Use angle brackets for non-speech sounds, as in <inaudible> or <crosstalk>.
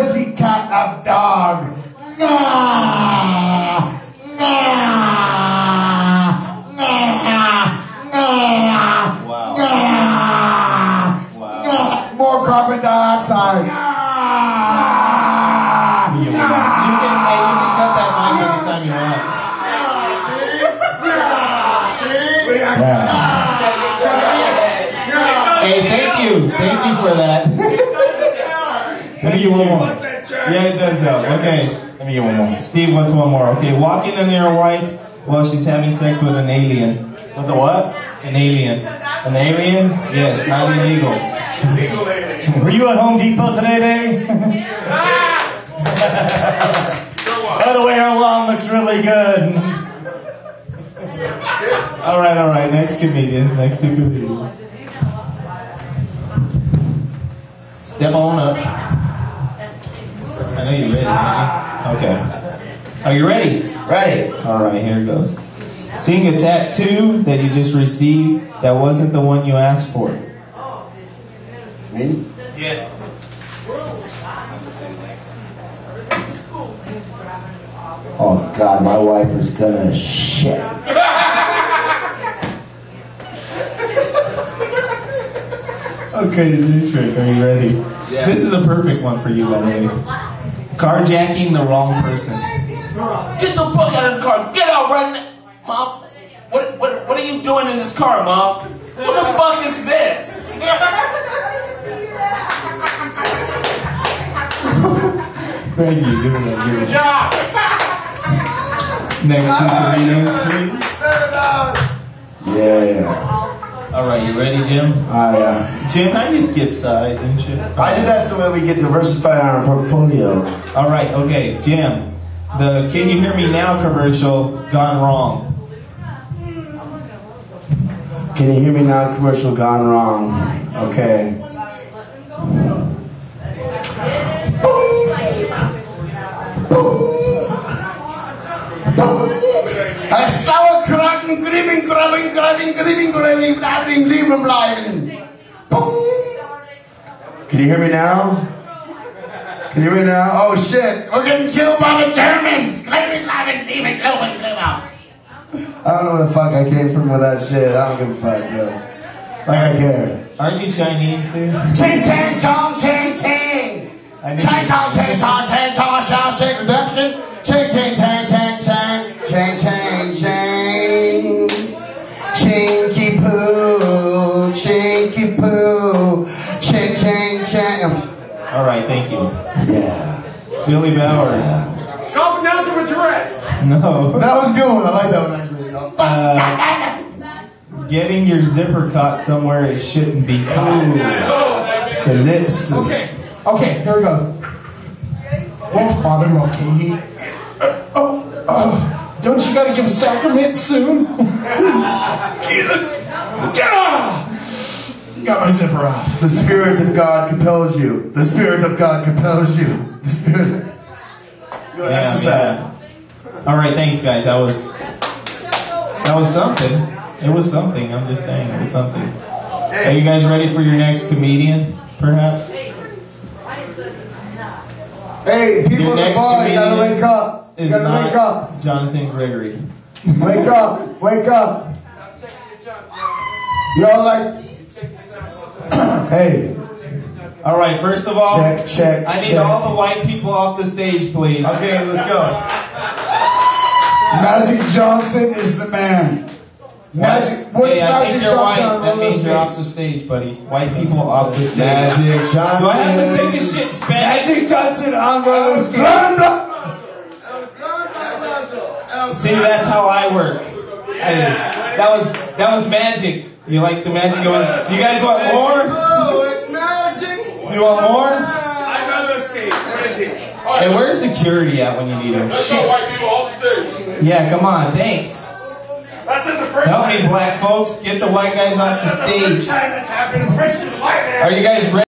pussy cat of dog. Nah, nah, nah, nah, Wow. nah, Wow. nah. More carbon dioxide. Nah, You can, you can, hey, you can cut that mic anytime you want. Yeah. Hey, thank you. Thank you for that. Let me get one more. Yeah, it does help. Okay. Let me get one more. Steve wants one more. Okay, walking in your wife while she's having sex with an alien. With a what? An alien. An alien? Yes, not illegal. <laughs> Were you at Home Depot today, Dave? <laughs> By the way, our lawn looks really good. all right, all right. Next comedians. Next two comedians. Step on up. I know you're ready, man. Okay. Are you ready? Ready. All right, here it goes. Seeing a tattoo that you just received that wasn't the one you asked for. Me? Yes. Oh God, my wife is gonna shit. Okay, this is trick. Are you ready? Yeah. This is a perfect one for you, by the way. Carjacking the wrong person. Get the fuck out of the car. Get out right now. Mom, what, what, what are you doing in this car, Mom? What the fuck is this? <laughs> Thank you. Give it that. Give it that. Next two comedians, please. Yeah, yeah. All right, you ready, Jim? I, uh, Jim, how you skip sides and shit? I did that so that we get diversified on our portfolio. All right, okay, Jim. The "Can you hear me now" commercial gone wrong. Can you hear me now? Commercial gone wrong. Okay. Ein Sauerkrauten, Gribbing, Grabbing, Grabbing, Gribbing, Grabbing, Grabbing, Lieben bleiben. Can you hear me now? Can you hear me now? Oh shit, we're getting killed by the Germans! Grabbing, Grabbing, Lieben, Grabbing, Grabbing. I don't know where the fuck I came from with that shit. I don't give a fuck, though. Like I care. Aren't you Chinese, dude? Ching, ching, chong, ching, ching. I knew- Ching, chong, ching, chong, ching, chong, chong, ching, redemption. All right, thank you. Yeah. Billy Bowers. Golf announcer with Tourette. No. That was a good one. I like that one actually. Uh, getting your zipper caught somewhere it shouldn't be caught. The lips. is- Okay, okay, here it goes. Won't bother no Oh, oh, don't you gotta give a sacrament soon? <laughs> Got my zipper off. The Spirit of God compels you. The Spirit of God compels you. The Spirit. Go Yeah, exercise. yeah. All right, thanks, guys. That was that was something. It was something. I'm just saying, it was something. Are you guys ready for your next comedian, perhaps? Hey, people Your in the next bar, you gotta comedian wake up. You Is gotta not wake up. Jonathan Gregory. Wake up. Wake up. <laughs> Y'all like. <coughs> hey, All right. First of all, check, check. I need check. all the white people off the stage, please. Okay, let's go. Magic Johnson is the man. Magic. What's hey, I Magic think you're Johnson white. on That roller means you're off the stage, buddy. White people off the stage. Magic Johnson. Do I have to say this shit in Spanish? Magic Johnson on roller skates. See, that's how I work. Hey, that was that was magic. You like the magic going? Do you guys want more? Oh, it's magic. Do you want more? I know those skates. Crazy. Hey, where's security at when you need them? Let's go, Shit. white people off stage. Yeah, come on, thanks. That's in the first Help me, black folks. Get the white guys off the That's the first stage. time that's happened in prison, white man. Are you guys ready?